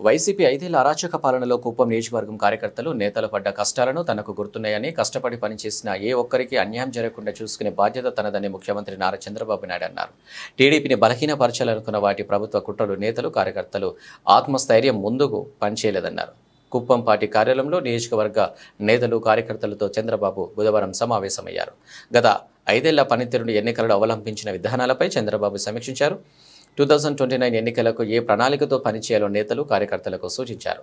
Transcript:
YCP ఐదేళ్ళ అరాచక పాలనలో కుప్పం నియోజకవర్గం కార్యకర్తలు నేతలు పడ్డ కష్టాలను తనకు గుర్తున్నాయని కష్టపడి పనిచేసిన ఏ ఒక్కరికి అన్యాయం జరగకుండా చూసుకునే బాధ్యత తనదని ముఖ్యమంత్రి నారా చంద్రబాబు నాయుడు అన్నారు. టీడీపీని బలహీనపరచాలనుకున్న వాటి ప్రభుత్వ కుట్రలు నేతలు కార్యకర్తలు ఆత్మస్థైర్యం ముందుకు పనిచేయలేదన్నారు. కుప్పం పార్టీ కార్యాలయంలో నియోజకవర్గ నేతలు కార్యకర్తలతో చంద్రబాబు బుధవారం సమావేశమయ్యారు. గత ఐదేళ్ళ పనితీరును ఎన్నికలలో అవలంబించిన విధానాలపై చంద్రబాబు సమీక్షించారు. టూ ట్వంటీ నైన్ ఎన్నికలకు ఏ ప్రణాళికతో పనిచేయాలో నేతలు కార్యకర్తలకు సూచించారు.